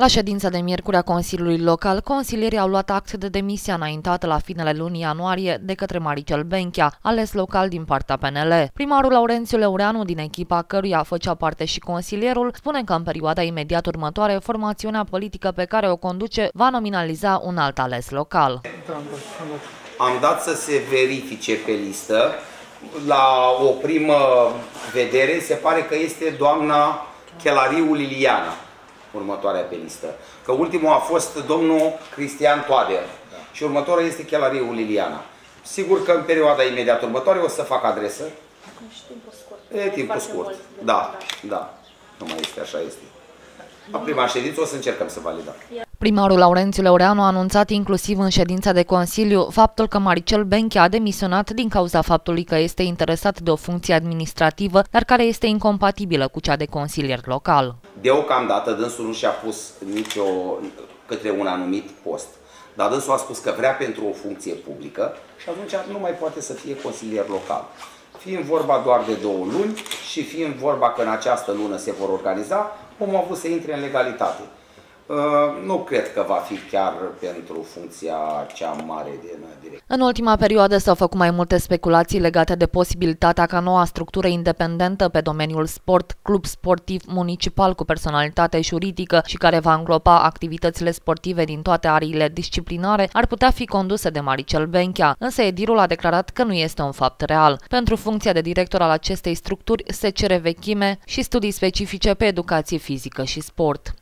La ședința de miercuri a Consiliului Local, consilierii au luat act de demisia înaintată la finele lunii ianuarie de către Maricel Benchea, ales local din partea PNL. Primarul Laurențiu Leureanu, din echipa căruia făcea parte și consilierul, spune că în perioada imediat următoare, formațiunea politică pe care o conduce va nominaliza un alt ales local. Am dat să se verifice pe listă. La o primă vedere se pare că este doamna Chelariu Liliana următoarea pe listă. Că ultimul a fost domnul Cristian Toader da. și următorul este Chelariu Liliana. Sigur că în perioada imediat următoare o să fac adresă. Și timpul scurt. E timpul scurt. Da, da. Nu mai este, așa este. La prima ședință o să încercăm să validăm. Primarul Laurențiu Leureanu a anunțat inclusiv în ședința de Consiliu faptul că Maricel Benche a demisionat din cauza faptului că este interesat de o funcție administrativă, dar care este incompatibilă cu cea de consilier local. Deocamdată dânsul nu și-a pus nicio către un anumit post, dar dânsul a spus că vrea pentru o funcție publică și atunci nu mai poate să fie consilier local. Fiind vorba doar de două luni și fiind vorba că în această lună se vor organiza, omul a avut să intre în legalitate. Uh, nu cred că va fi chiar pentru funcția cea mare din direct. În ultima perioadă s-au făcut mai multe speculații legate de posibilitatea ca noua structură independentă pe domeniul sport, club sportiv municipal cu personalitate juridică și care va îngloba activitățile sportive din toate ariile disciplinare, ar putea fi condusă de Maricel Benchea, însă Edirul a declarat că nu este un fapt real. Pentru funcția de director al acestei structuri se cere vechime și studii specifice pe educație fizică și sport.